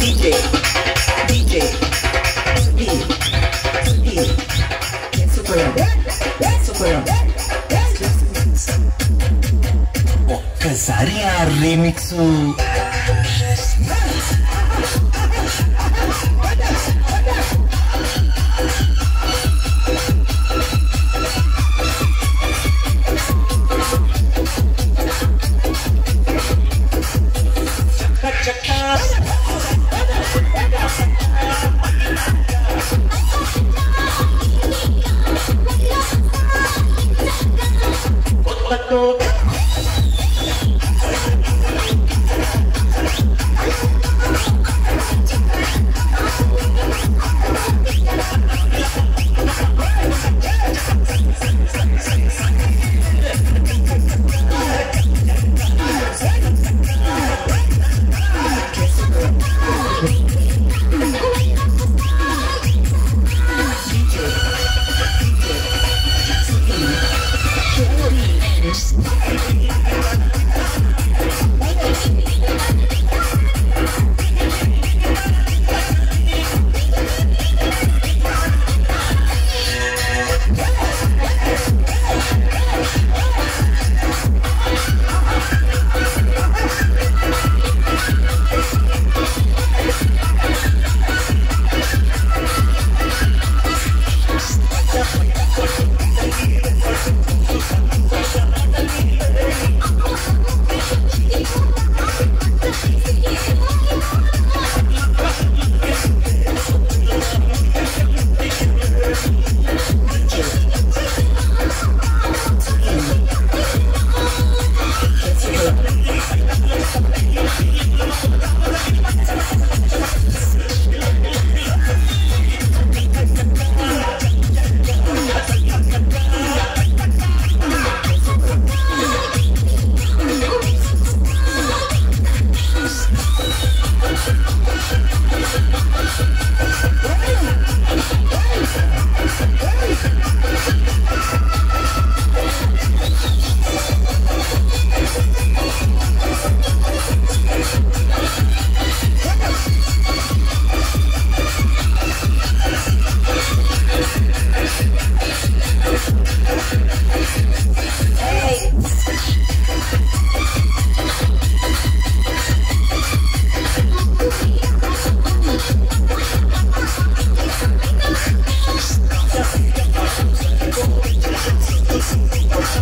DJ, DJ, speed, speed, super super ఒక్కసారి ఆ remix you. Deus.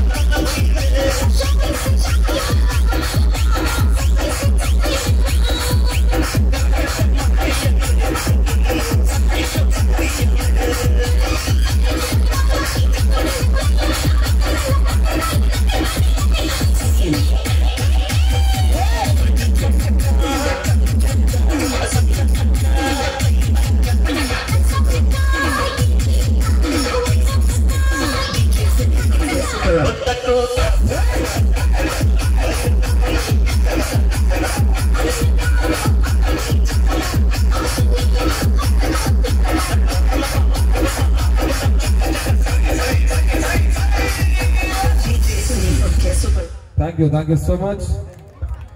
Rock away. you, thank you so much.